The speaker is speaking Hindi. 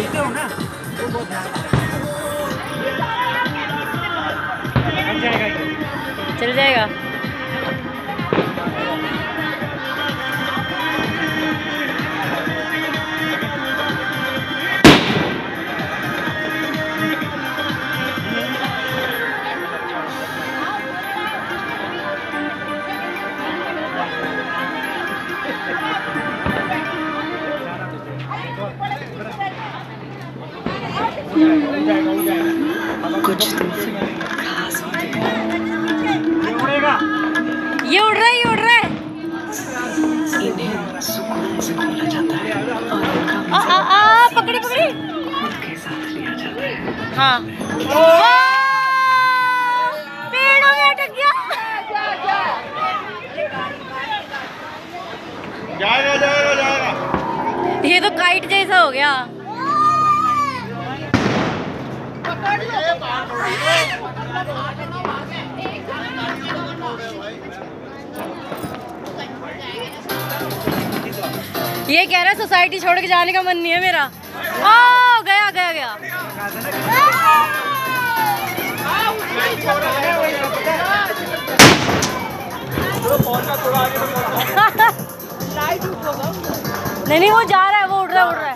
बोलते हो ना वो बहुत ध्यान चल जाएगा। कुछ खास ये उड़ रहा है ये उड़ रहा है। इन्हें सुकून से खोला जाता है और आ, आ, आ, पकड़ी पकड़ी। खुद के साथ लिया जाता है। हाँ। पेड़ों में अटक गया। जाएगा जाएगा जाएगा। ये तो काइट जैसा हो गया। ये कह रहा है सोसाइटी छोड़ के जाने का मन नहीं है मेरा। ओ गया गया गया। नहीं नहीं, वो जा रहा है, वो उड़ रहा है, उड़ रहा है।